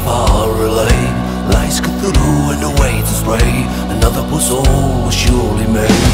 of our relay. Lights cut through and the way to spray. Another puzzle was surely made